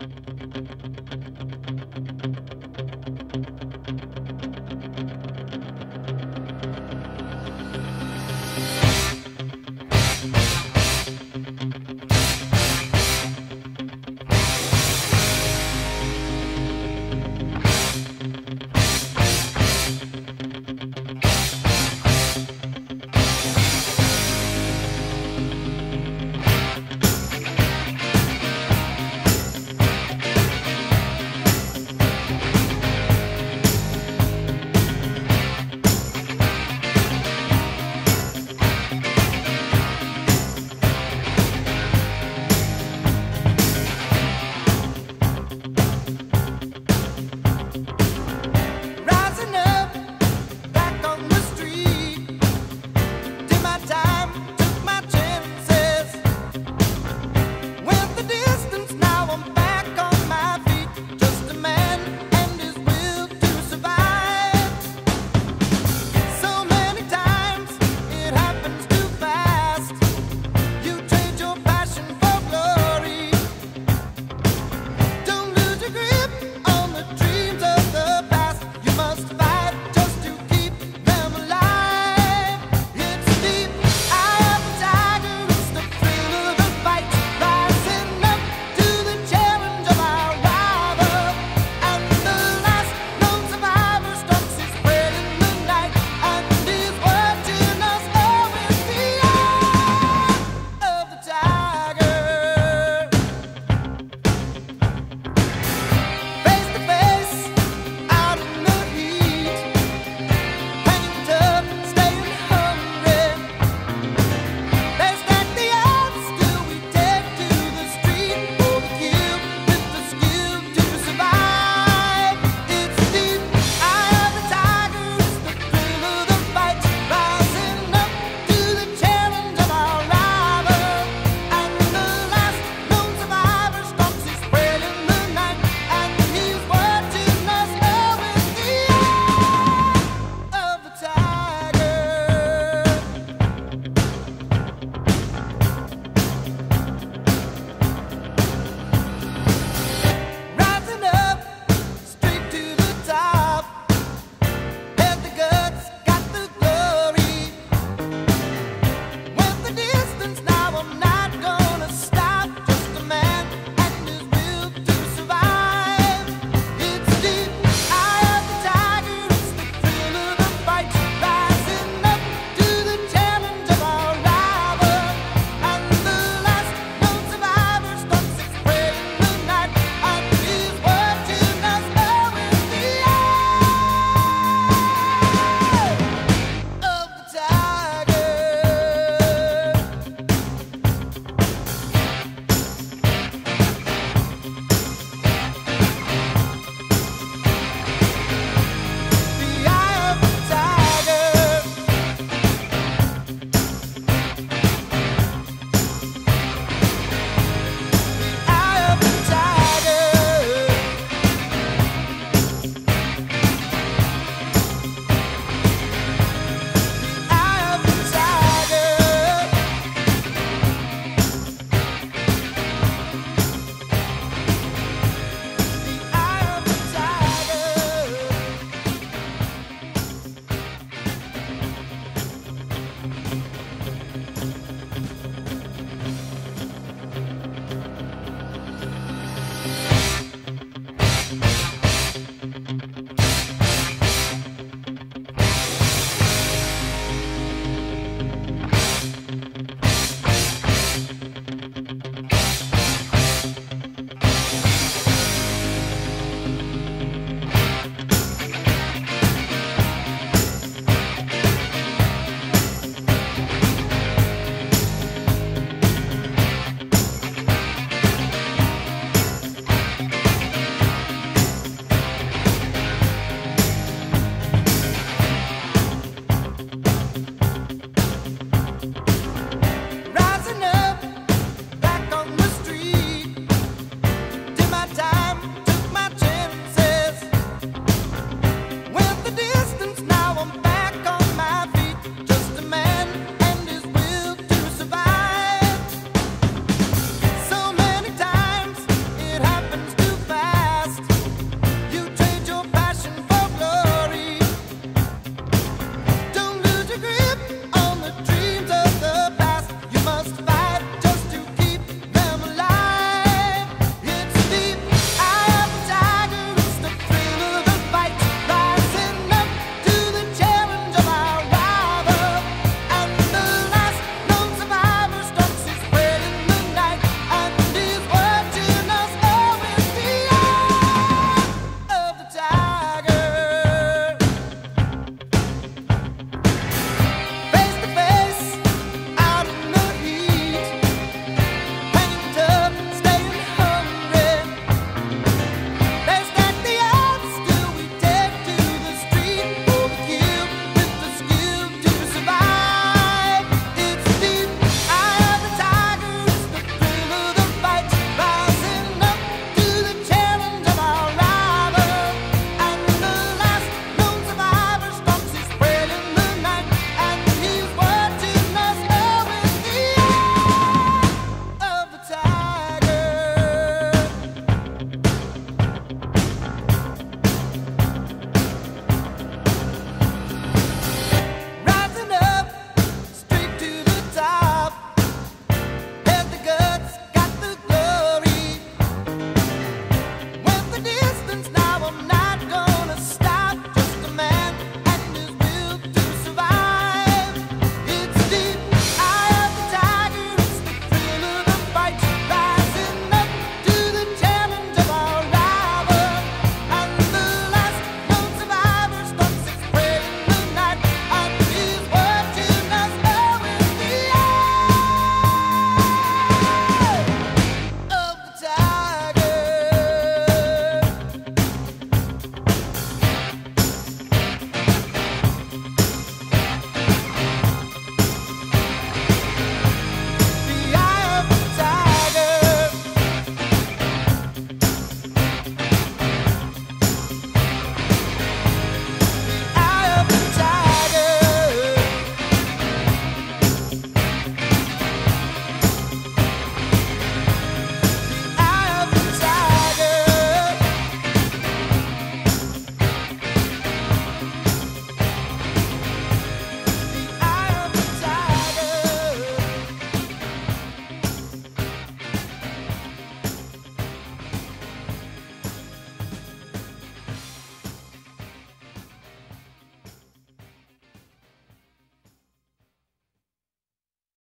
Okay, okay.